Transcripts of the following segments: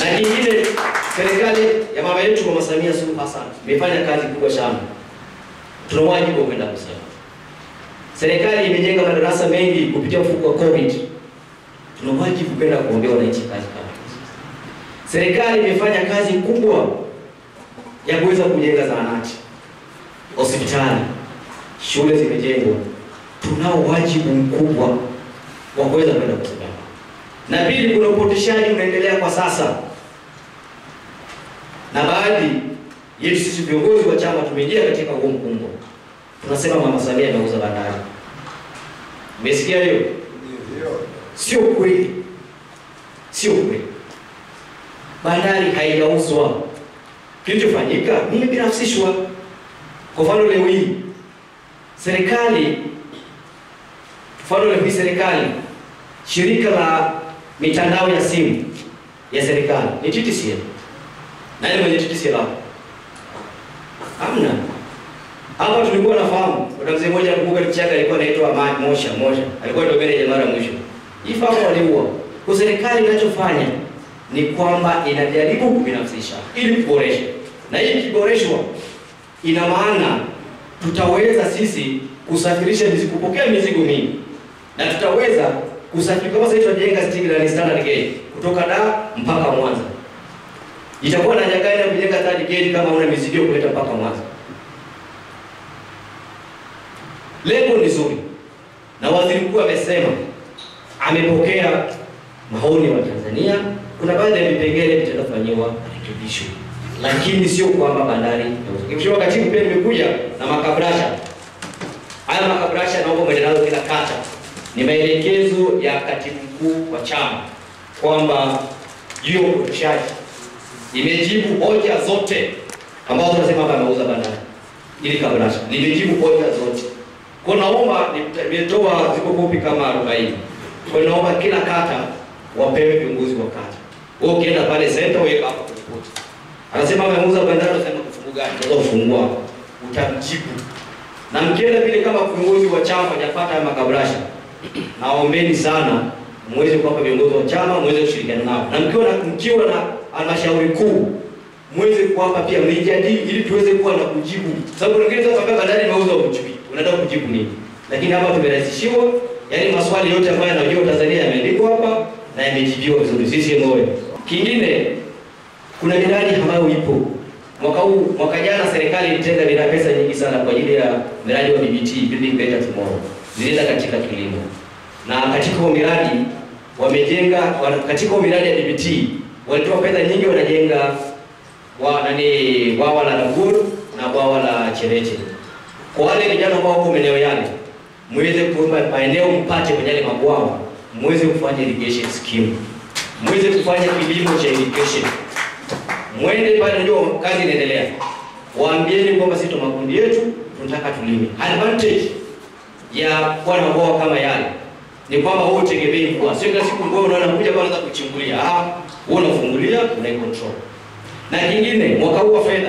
Na kingine, serikali ya mama yetu Mama Samia Suluhu Hassan imefanya kazi kubwa sana, tuna wajibu wa kwenda kusema. Serikali imejenga madarasa mengi kupitia mfuko wa COVID, tuna wajibu kwenda kuombea wananchi kazi kama. Serikali imefanya kazi kubwa ya kuweza kujenga zahanati, hospitali, shule zimejengwa. Tunao wajibu mkubwa wa kuweza kwenda kusimama. Na pili, kuna upotoshaji unaendelea kwa sasa, na baadhi yetu sisi viongozi wa chama tumeingia katika huo mkumbo. Tunasema Mama Samia ameuza bandari. Umesikia hiyo? Sio kweli, sio kweli. Bandari haijauzwa. Kilichofanyika ni binafsishwa. Kwa mfano leo hii serikali, mfano leo hii serikali, shirika la mitandao ya simu ya serikali ni TTCL. Nani mwenye TTCL hapo? Hamna. Hapa tulikuwa nafahamu, kuna mzee mmoja nakumbuka Kichaga alikuwa anaitwa Ma- Mosha Mosha. Alikuwa ndio meneja mara mwisho. Hii fahamu waliua. Kwa serikali inachofanya ni kwamba inajaribu kubinafsisha ili kuboresha. Na hii ikiboreshwa ina maana tutaweza sisi kusafirisha mizigo, kupokea mizigo mingi. Na tutaweza kusafiri kama sasa tunajenga standard gauge kutoka Dar mpaka Mwanza. Itakuwa na haja gani ya kujenga third kama una mizigo kuleta mpaka Mwanza? Lengo ni zuri, na waziri mkuu amesema amepokea maoni ya tanzania Kuna baadhi ya vipengele vitafanyiwa marekebisho, lakini sio kwamba bandari. Mheshimiwa Katibu, pia nimekuja na makabrasha haya. Makabrasha naomba mwende kila kata, ni maelekezo ya katibu mkuu wa chama kwamba juu ya imejibu hoja zote ambazo nasema hapa ameuza bandari ili kabrasha limejibu hoja zote. Kwa naomba nimetoa ziko kopi kama 40. Kwa naomba kila kata wapewe viongozi wa kata. Wewe ukienda pale center weka hapo kuripoti. Anasema ameuza bandari anasema kufungu gani? Unaweza kufungua utamjibu. Na mkienda vile kama viongozi wa chama hajapata haya makabrasha. Naombeni sana muweze kuwapa viongozi wa chama muweze kushirikiana nao. Na mkiwa na mkiwa na halmashauri kuu muweze kuwapa pia mlijadili ili tuweze kuwa na kujibu. Sababu wengine kwamba bandari mauzo uchumi. Unataka kujibu nini? Lakini hapa tumerahisishiwa, yaani maswali yote ambayo yanajua Tanzania yameandikwa hapa na yamejibiwa vizuri. Sisi moyo. Kingine kuna miradi ambayo ipo. Mwaka huu, mwaka jana serikali ilitenga bila pesa nyingi sana kwa ajili ya miradi wa BBT, Building Better Tomorrow. Zilienda katika kilimo. Na katika miradi wamejenga katika miradi ya BBT walitoa fedha nyingi wanajenga wa nani bwawa la Raguru na bwawa la Chereche. Kwa wale vijana ambao wako maeneo yale, muweze kuomba maeneo mpate kwenye yale mabwawa, muweze kufanya irrigation scheme, muweze kufanya kilimo cha irrigation. Mwende pale, najua kazi inaendelea, waambieni kwamba sisi tuna makundi yetu, tunataka tulime. Advantage ya kuwa na mabwawa kama yale ni kwamba wewe utegemei mvua, sio kila siku mvua unaona kuja kwanza kuchungulia. Ah, wewe unafungulia, una control. Na kingine, mwaka huu wa fedha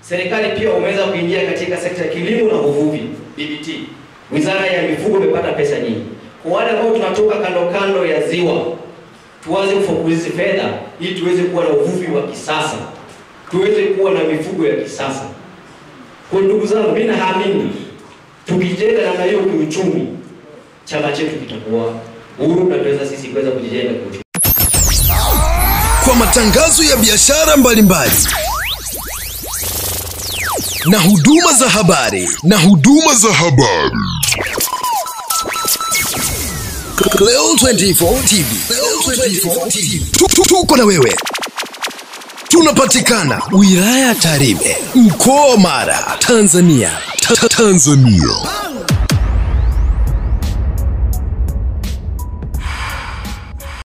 serikali pia umeweza kuingia katika sekta ya kilimo na uvuvi BBT. Wizara ya Mifugo imepata pesa nyingi. Kwa wale ambao tunatoka kando kando ya ziwa, tuanze kufokuzi fedha ili tuweze kuwa na uvuvi wa kisasa, tuweze kuwa na mifugo ya kisasa. Kwa ndugu zangu, mimi naamini tukijenga namna hiyo kiuchumi, chama chetu kitakuwa huru na tuweza sisi kuweza kujijenga kiuchumi. Kwa matangazo ya biashara mbalimbali na huduma za habari na huduma za habari. Leo 24 TV. Leo 24 TV. Tu- tu- Tuko na wewe. Tunapatikana wilaya ya Tarime, mkoa wa Mara, Tanzania. Ta- ta- Tanzania.